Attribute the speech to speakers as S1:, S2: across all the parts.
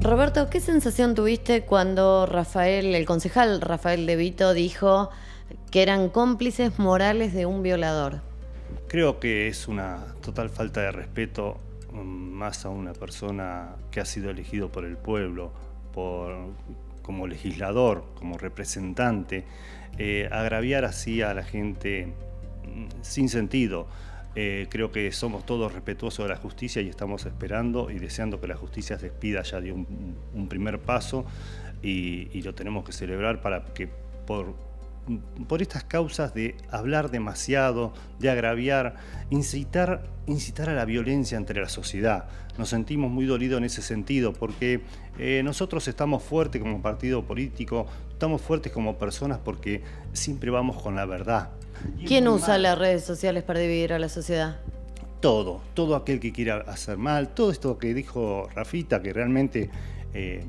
S1: Roberto, ¿qué sensación tuviste cuando Rafael, el concejal Rafael De Vito, dijo que eran cómplices morales de un violador?
S2: Creo que es una total falta de respeto mm, más a una persona que ha sido elegido por el pueblo, por, como legislador, como representante, eh, agraviar así a la gente mm, sin sentido. Eh, creo que somos todos respetuosos de la justicia y estamos esperando y deseando que la justicia se despida ya de un, primer paso y, lo tenemos que celebrar para que por, por estas causas de hablar demasiado, de agraviar, incitar, incitar a la violencia entre la sociedad. Nos sentimos muy dolidos en ese sentido porque eh, nosotros estamos fuertes como partido político, estamos fuertes como personas porque siempre vamos con la verdad.
S1: ¿Quién usa las redes sociales para dividir a la sociedad?
S2: Todo, todo aquel que quiera hacer mal, todo esto que dijo Rafita, que realmente eh,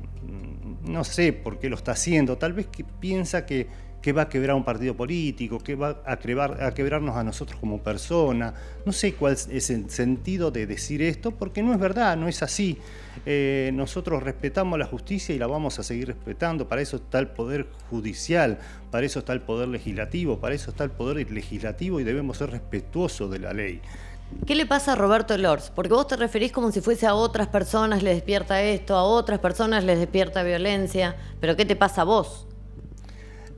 S2: no sé por qué lo está haciendo, tal vez que piensa que que va a quebrar un partido político, que va a, a quebrarnos a nosotros como persona. No sé cuál es el sentido de decir esto, porque no es verdad, no es así. Eh, nosotros respetamos la justicia y la vamos a seguir respetando. Para eso está el poder judicial, para eso está el poder legislativo, para eso está el poder legislativo y debemos ser respetuosos de la ley.
S1: ¿Qué le pasa a Roberto Lors? Porque vos te referís como si fuese a otras personas les despierta esto, a otras personas les despierta violencia, pero ¿qué te pasa a vos?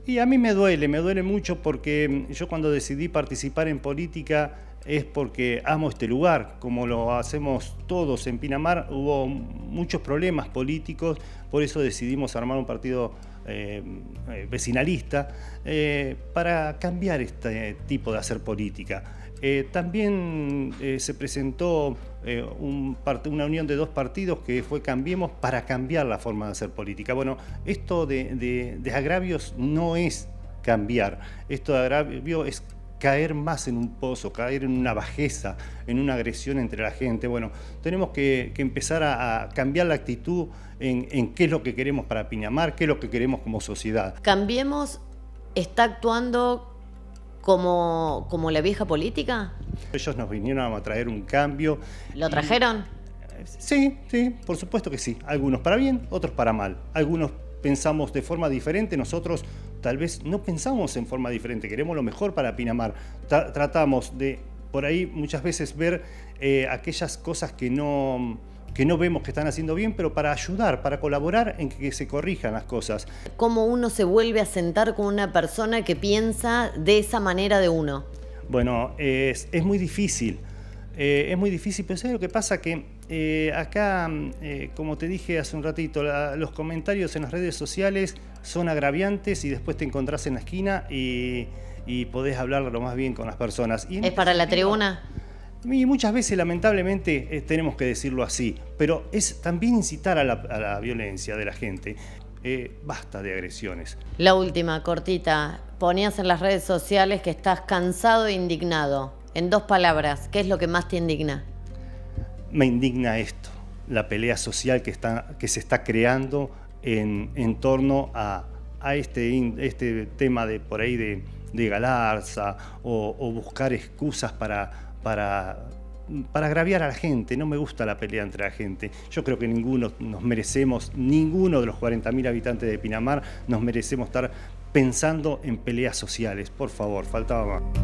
S2: Y a mí me duele, me duele mucho porque yo cuando decidí participar en política es porque amo este lugar, como lo hacemos todos en Pinamar, hubo muchos problemas políticos, por eso decidimos armar un partido eh, eh, vecinalista eh, para cambiar este tipo de hacer política. Eh, también eh, se presentó eh, una unión de dos partidos que fue Cambiemos para cambiar la forma de hacer política. Bueno, esto de, agravios no es cambiar, esto de agravio es caer más en un pozo, caer en una bajeza, en una agresión entre la gente. Bueno, tenemos que, empezar a, cambiar la actitud en, en, qué es lo que queremos para Piñamar, qué es lo que queremos como sociedad.
S1: Cambiemos está actuando como, como la vieja política?
S2: Ellos nos vinieron a traer un cambio.
S1: ¿Lo trajeron?
S2: Sí, sí, por supuesto que sí. Algunos para bien, otros para mal. Algunos pensamos de forma diferente, nosotros tal vez no pensamos en forma diferente, queremos lo mejor para Pinamar. tratamos de, por ahí muchas veces, ver eh, aquellas cosas que no que no vemos que están haciendo bien, pero para ayudar, para colaborar en que se corrijan las cosas.
S1: ¿Cómo uno se vuelve a sentar con una persona que piensa de esa manera de uno?
S2: Bueno, es, muy difícil. Eh, es muy difícil, pero ¿sabes lo que pasa? Que eh, acá, eh, como te dije hace un ratito, los comentarios en las redes sociales son agraviantes y después te encontrás en la esquina y, y podés hablar lo más bien con las personas.
S1: ¿Es para la tribuna?
S2: Y muchas veces, lamentablemente, eh, tenemos que decirlo así, pero es también incitar a la, violencia de la gente. Eh, basta de agresiones.
S1: La última, cortita. Ponías en las redes sociales que estás cansado e indignado. En dos palabras, ¿qué es lo que más te indigna?
S2: Me indigna esto, la pelea social que, está, que se está creando en, torno a, este, este tema de por ahí de, galarza o buscar excusas para para, para agraviar a la gente. No me gusta la pelea entre la gente. Yo creo que ninguno nos merecemos, ninguno de los 40.000 habitantes de Pinamar nos merecemos estar pensando en peleas sociales. Por favor, faltaba más.